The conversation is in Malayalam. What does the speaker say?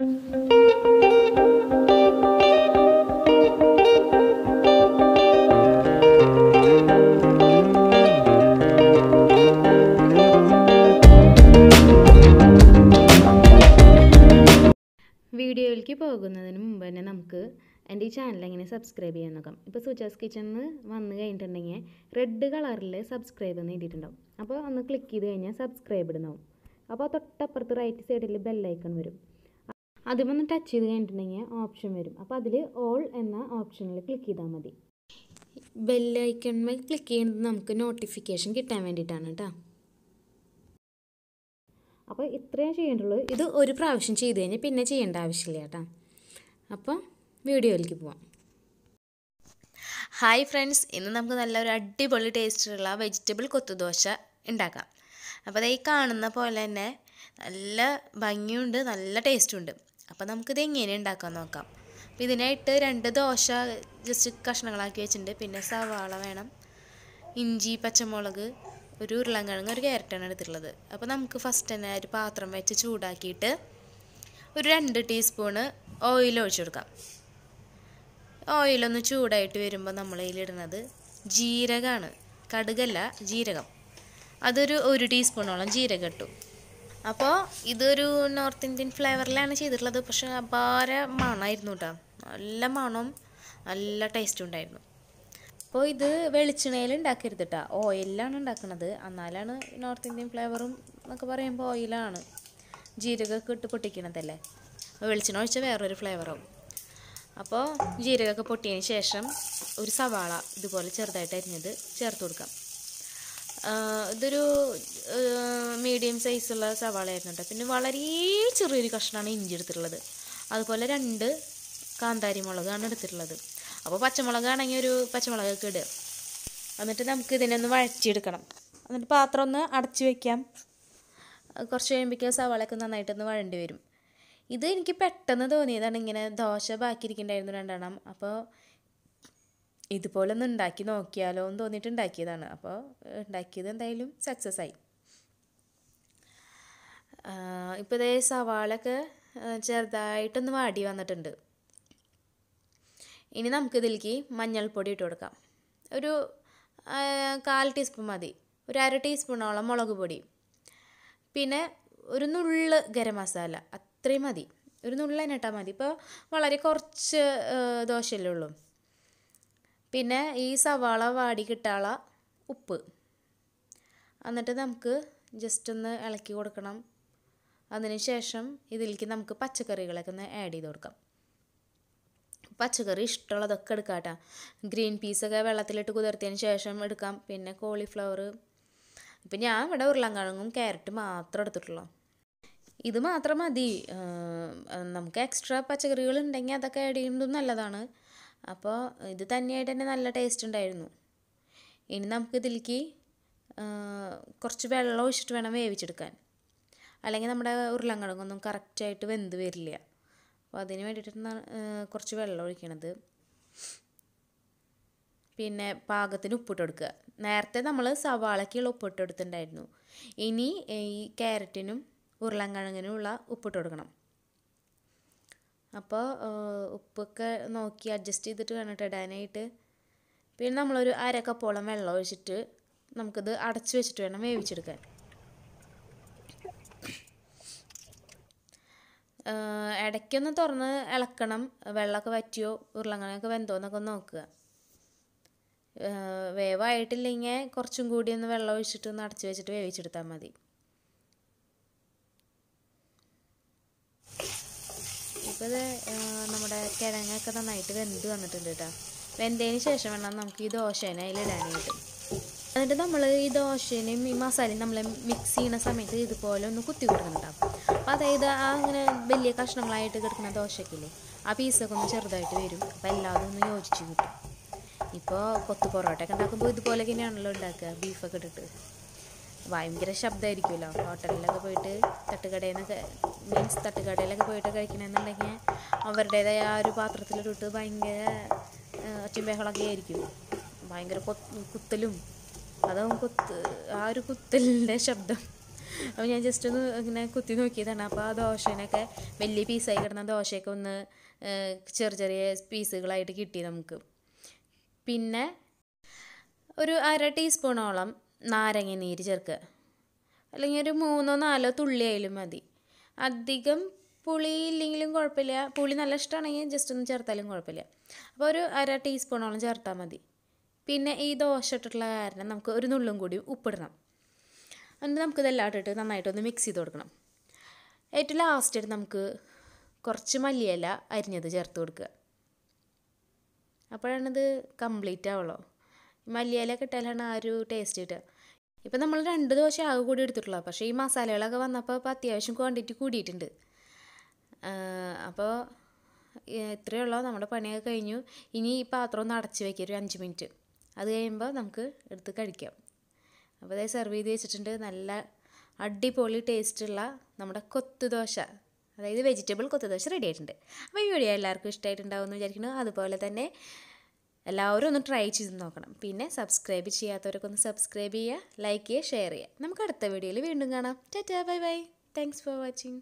വീഡിയോയിലേക്ക് പോകുന്നതിന് മുമ്പ് തന്നെ നമുക്ക് എന്റെ ഈ ചാനൽ എങ്ങനെ സബ്സ്ക്രൈബ് ചെയ്യാൻ നോക്കാം. ഇപ്പോൾ സുജാസ് കിച്ചണിൽ വന്ന് കഴിഞ്ഞിട്ടുണ്ടെങ്കിൽ റെഡ് കളറിൽ സബ്സ്ക്രൈബ് എന്ന് എഴുതിയിട്ടുണ്ടാവും. അപ്പോൾ ഒന്ന് ക്ലിക്ക് ചെയ്ത് കഴിഞ്ഞാൽ സബ്സ്ക്രൈബ് ഇടുന്നാവും അപ്പോൾ തൊട്ടപ്പുറത്ത് റൈറ്റ് സൈഡിൽ ബെല്ലൈക്കൺ വരും. അതുമൊന്ന് ടച്ച് ചെയ്ത് കഴിഞ്ഞിട്ടുണ്ടെങ്കിൽ ഓപ്ഷൻ വരും. അപ്പോൾ അതിൽ ഓൾ എന്ന ഓപ്ഷനിൽ ക്ലിക്ക് ചെയ്താൽ മതി. ബെല്ലൈക്കൺമേൽ ക്ലിക്ക് ചെയ്യുന്നത് നമുക്ക് നോട്ടിഫിക്കേഷൻ കിട്ടാൻ വേണ്ടിയിട്ടാണ് കേട്ടോ. അപ്പോൾ ഇത്രയും ചെയ്യേണ്ടുള്ളൂ. ഇത് ഒരു പ്രാവശ്യം ചെയ്ത് കഴിഞ്ഞാൽ പിന്നെ ചെയ്യേണ്ട ആവശ്യമില്ല കേട്ടോ. അപ്പോൾ വീഡിയോയിലേക്ക് പോവാം. ഹായ് ഫ്രണ്ട്സ് ഇന്ന് നമുക്ക് നല്ലൊരു അടിപൊളി ടേസ്റ്റുള്ള വെജിറ്റബിൾ കൊത്തുദോശ ഉണ്ടാക്കാം. അപ്പോൾ ഈ കാണുന്ന പോലെ തന്നെ നല്ല ഭംഗിയുണ്ട് നല്ല ടേസ്റ്റുണ്ട് അപ്പോൾ നമുക്കിത് എങ്ങനെ ഉണ്ടാക്കാൻ നോക്കാം. അപ്പോൾ ഇതിനായിട്ട് രണ്ട് ദോശ ജസ്റ്റ് കഷ്ണങ്ങളാക്കി വെച്ചിട്ടുണ്ട്. പിന്നെ സവാള വേണം ഇഞ്ചി പച്ചമുളക് ഒരു ഉരുളൻകിഴങ്ങ് ഒരു ക്യാരറ്റാണ് എടുത്തിട്ടുള്ളത്. അപ്പോൾ നമുക്ക് ഫസ്റ്റ് തന്നെ ഒരു പാത്രം വെച്ച് ചൂടാക്കിയിട്ട് ഒരു രണ്ട് ടീസ്പൂണ് ഓയിൽ ഒഴിച്ചു കൊടുക്കാം. ഓയിലൊന്ന് ചൂടായിട്ട് വരുമ്പോൾ നമ്മൾ ഇതിലിടുന്നത് ജീരകമാണ് കടുകല്ല ജീരകം. അതൊരു ഒരു ടീസ്പൂണോളം ജീരകം ഇട്ടു. അപ്പോൾ ഇതൊരു നോർത്ത് ഇന്ത്യൻ ഫ്ലേവറിലാണ് ചെയ്തിട്ടുള്ളത്. പക്ഷെ അപാര മണമായിരുന്നു കേട്ടോ നല്ല മണവും നല്ല ടേസ്റ്റും ഉണ്ടായിരുന്നു. അപ്പോൾ ഇത് വെളിച്ചെണ്ണയിൽ ഉണ്ടാക്കരുത് കേട്ടോ ഓയിലാണ് ഉണ്ടാക്കുന്നത് എന്നാലാണ് നോർത്ത് ഇന്ത്യൻ ഫ്ലേവറും എന്നൊക്കെ പറയുമ്പോൾ ഓയിലാണ്. ജീരകമൊക്കെ ഇട്ട് പൊട്ടിക്കണതല്ലേ? വെളിച്ചെണ്ണ ഒഴിച്ചാൽ വേറൊരു ഫ്ലേവറാവും. അപ്പോൾ ജീരകമൊക്കെ പൊട്ടിയതിന് ശേഷം ഒരു സവാള ഇതുപോലെ ചെറുതായിട്ട് അരിഞ്ഞത് ചേർത്ത് കൊടുക്കാം. ഇതൊരു മീഡിയം സൈസുള്ള സവാളയായിരുന്നു കേട്ടോ പിന്നെ വളരെ ചെറിയൊരു കഷ്ണമാണ് ഇഞ്ചി എടുത്തിട്ടുള്ളത്. അതുപോലെ രണ്ട് കാന്താരി മുളകാണ് എടുത്തിട്ടുള്ളത്. അപ്പോൾ പച്ചമുളകാണെങ്കിൽ ഒരു പച്ചമുളകൊക്കെ ഇടുക. എന്നിട്ട് നമുക്ക് ഇതിനെ ഒന്ന് വഴറ്റിയെടുക്കണം. എന്നിട്ട് പാത്രം ഒന്ന് അടച്ചു വെക്കാം. കുറച്ച് കഴിയുമ്പോഴേക്കും സവാളയൊക്കെ നന്നായിട്ടൊന്ന് വഴണ്ടി വരും. ഇത് എനിക്ക് പെട്ടെന്ന് തോന്നിയതാണ്. ഇങ്ങനെ ദോശ ബാക്കിയിരിക്കേണ്ടായിരുന്നു രണ്ടെണ്ണം. അപ്പോൾ ഇതുപോലെ ഒന്ന് ഉണ്ടാക്കി നോക്കിയാലോ എന്ന് തോന്നിയിട്ട് ഉണ്ടാക്കിയതാണ്. അപ്പോൾ ഉണ്ടാക്കിയത് എന്തായാലും സക്സസ് ആയി. ഇപ്പോൾ ഇതേ സവാളൊക്കെ ചെറുതായിട്ടൊന്ന് വാടി വന്നിട്ടുണ്ട്. ഇനി നമുക്ക് ഇതിലേക്ക് മഞ്ഞൾപ്പൊടി ഇട്ട് കൊടുക്കാം. ഒരു കാൽ ടീസ്പൂൺ മതി. ഒരു അര ടീസ്പൂണോളം മുളക് പൊടി. പിന്നെ ഒരു നുള്ള് ഗരം മസാല അത്രയും മതി. ഒരു നുള്ള് തന്നെ ഇട്ടാൽ മതി. ഇപ്പോൾ വളരെ കുറച്ച് ദോശയല്ലേ ഉള്ളൂ. പിന്നെ ഈ സവാള വാടി കിട്ടാള ഉപ്പ്. എന്നിട്ട് നമുക്ക് ജസ്റ്റ് ഒന്ന് ഇളക്കി കൊടുക്കണം. അതിന് ശേഷം ഇതിലേക്ക് നമുക്ക് പച്ചക്കറികളൊക്കെ ഒന്ന് ആഡ് ചെയ്ത് കൊടുക്കാം. പച്ചക്കറി ഇഷ്ടമുള്ളതൊക്കെ എടുക്കാം കേട്ടോ. ഗ്രീൻ പീസൊക്കെ വെള്ളത്തിലിട്ട് കുതിർത്തിയതിന് ശേഷം എടുക്കാം. പിന്നെ കോളിഫ്ലവർ ഇപ്പം ഞാൻ ഇവിടെ ഉരുളൻകിഴങ്ങും ക്യാരറ്റ് മാത്രം എടുത്തിട്ടുള്ളൂ. ഇത് മാത്രം മതി. നമുക്ക് എക്സ്ട്രാ പച്ചക്കറികൾ ഉണ്ടെങ്കിൽ അതൊക്കെ ആഡ് ചെയ്യുന്നതും നല്ലതാണ്. അപ്പോൾ ഇത് തന്നെയായിട്ട് തന്നെ നല്ല ടേസ്റ്റ് ഉണ്ടായിരുന്നു. ഇനി നമുക്ക് ഇതിലേക്ക് കുറച്ച് വെള്ളം ഒഴിച്ചിട്ട് വേണം വേവിച്ചെടുക്കാൻ. അല്ലെങ്കിൽ നമ്മുടെ ഉരുളങ്ങളൊന്നും കറക്റ്റായിട്ട് വെന്ത് വരില്ല. അപ്പോൾ അതിന് വേണ്ടിയിട്ടാണ് കുറച്ച് വെള്ളം ഒഴിക്കണത്. പിന്നെ പാകത്തിന് ഉപ്പിട്ട് കൊടുക്കുക. നേരത്തെ നമ്മൾ സവാളയ്ക്കുള്ള ഉപ്പിട്ട് കൊടുത്തിട്ടുണ്ടായിരുന്നു. ഇനി ഈ ക്യാരറ്റിനും ഉരുളങ്കിഴങ്ങിനുമുള്ള ഉപ്പിട്ട് കൊടുക്കണം. അപ്പോൾ ഉപ്പൊക്കെ നോക്കി അഡ്ജസ്റ്റ് ചെയ്തിട്ട് വേണം ഇടാനായിട്ട്. പിന്നെ നമ്മളൊരു അര വെള്ളം ഒഴിച്ചിട്ട് നമുക്കിത് അടച്ചു വെച്ചിട്ട് വേണം വേവിച്ചെടുക്കാൻ. ഇടയ്ക്കൊന്ന് തുറന്ന് ഇളക്കണം വെള്ളമൊക്കെ വറ്റിയോ ഉരുളങ്ങനൊക്കെ വെന്തോ എന്നൊക്കെ നോക്കുക. വേവായിട്ടില്ലെങ്കിൽ കുറച്ചും കൂടി ഒന്ന് വെള്ളം ഒഴിച്ചിട്ട് ഒന്ന് അടച്ചു വെച്ചിട്ട് വേവിച്ചെടുത്താൽ മതി. ഇപ്പോൾ ഇത് നമ്മുടെ കിഴങ്ങൊക്കെ നന്നായിട്ട് വെന്ത് വന്നിട്ടുണ്ട് കേട്ടോ വെന്തതിന് ശേഷം വേണം നമുക്ക് ഈ ദോശേനെ അതിലിടാനായിട്ട് എന്നിട്ട് നമ്മൾ ഈ ദോശേനെയും ഈ മസാലയും നമ്മൾ മിക്സ് ചെയ്യുന്ന സമയത്ത് ഇതുപോലെ ഒന്ന് കുത്തി കൊടുക്കുന്നുണ്ട് അപ്പോൾ അതായത് ആ അങ്ങനെ വലിയ കഷ്ണങ്ങളായിട്ട് കിടക്കുന്ന ദോശക്കില്ലേ ആ പീസൊക്കെ ഒന്ന് ചെറുതായിട്ട് വരും. അപ്പോൾ എല്ലാതും ഒന്ന് യോജിച്ച് കിട്ടും. ഇപ്പോൾ കൊത്തു പൊറോട്ടയൊക്കെ ഉണ്ടാക്കുമ്പോൾ ഇതുപോലെ തന്നെയാണല്ലോ ഉണ്ടാക്കുക ബീഫൊക്കെ ഇട്ടിട്ട്. ഭയങ്കര ശബ്ദമായിരിക്കുമല്ലോ ഹോട്ടലിലൊക്കെ പോയിട്ട് തട്ടുകടയിൽ മീൻസ് തട്ടുകടയിലൊക്കെ പോയിട്ട് കഴിക്കണമെന്നുണ്ടെങ്കിൽ അവരുടേതായ ആ ഒരു പാത്രത്തിലിട്ടിട്ട് ഭയങ്കര ഒച്ചയും ബഹളമൊക്കെ ആയിരിക്കും. ഭയങ്കര കുത്തലും. അതും കുത്ത് ആ ഒരു കുത്തലിന്റെ ശബ്ദം. അപ്പോൾ ഞാൻ ജസ്റ്റ് ഒന്ന് ഇങ്ങനെ കുത്തി നോക്കിയതാണ്. അപ്പോൾ ആ ദോശേനൊക്കെ വലിയ പീസായി കിടന്ന ദോശയൊക്കെ ഒന്ന് ചെറിയ ചെറിയ പീസുകളായിട്ട് കിട്ടി നമുക്ക്. പിന്നെ ഒരു അര ടീസ്പൂണോളം നാരങ്ങ നീര് ചേർക്കുക. അല്ലെങ്കിൽ ഒരു മൂന്നോ നാലോ തുള്ളി ആയാലും മതി. അധികം പുളി ഇല്ലെങ്കിലും കുഴപ്പമില്ല. പുളി നല്ല ഇഷ്ടമാണെങ്കിൽ ജസ്റ്റ് ഒന്ന് ചേർത്താലും കുഴപ്പമില്ല. അപ്പോൾ ഒരു അര ടീസ്പൂണോളം ചേർത്താൽ മതി. പിന്നെ ഈ ദോശ ഇട്ടിട്ടുള്ള കാരണം നമുക്ക് ഒരു നുള്ളും കൂടി ഉപ്പിടണം. എന്നിട്ട് നമുക്ക് ഇതെല്ലാം ഇട്ടിട്ട് നന്നായിട്ടൊന്ന് മിക്സ് ചെയ്ത് കൊടുക്കണം. ഏറ്റവും ലാസ്റ്റായിട്ട് നമുക്ക് കുറച്ച് മല്ലിയില അരിഞ്ഞത് ചേർത്ത് കൊടുക്കുക. അപ്പോഴാണിത് കംപ്ലീറ്റ് ആവുള്ളൂ. മല്ലിയിലൊക്കെ ഇട്ടാലാണ് ആ ഒരു ടേസ്റ്റ് കിട്ടുക. ഇപ്പം നമ്മൾ രണ്ട് ദോശ ആകെ കൂടി എടുത്തിട്ടുള്ളൂ പക്ഷേ ഈ മസാലകളൊക്കെ വന്നപ്പോൾ ഇപ്പോൾ അത്യാവശ്യം ക്വാണ്ടിറ്റി കൂടിയിട്ടുണ്ട്. അപ്പോൾ ഇത്രയേ ഉള്ളൂ. നമ്മുടെ പണിയൊക്കെ കഴിഞ്ഞു. ഇനി ഈ പാത്രം ഒന്ന് അടച്ച് വയ്ക്കുക ഒരു അഞ്ച് മിനിറ്റ് അത് കഴിയുമ്പോൾ നമുക്ക് എടുത്ത് കഴിക്കാം. അപ്പോൾ അതായത് സെർവ് ചെയ്ത് വെച്ചിട്ടുണ്ട്. നല്ല അടിപൊളി ടേസ്റ്റുള്ള നമ്മുടെ കൊത്തു ദോശ. അതായത് വെജിറ്റബിൾ കൊത്തു ദോശ റെഡി ആയിട്ടുണ്ട്. അപ്പോൾ ഈ വീഡിയോ എല്ലാവർക്കും ഇഷ്ടമായിട്ടുണ്ടാവും എന്ന് വിചാരിക്കുന്നു. അതുപോലെ തന്നെ എല്ലാവരും ഒന്ന് ട്രൈ ചെയ്ത് നോക്കണം. പിന്നെ സബ്സ്ക്രൈബ് ചെയ്യാത്തവരൊക്കെ ഒന്ന് സബ്സ്ക്രൈബ് ചെയ്യുക ലൈക്ക് ചെയ്യുക ഷെയർ ചെയ്യുക. നമുക്ക് അടുത്ത വീഡിയോയിൽ വീണ്ടും കാണാം. Tata bye bye thanks for watching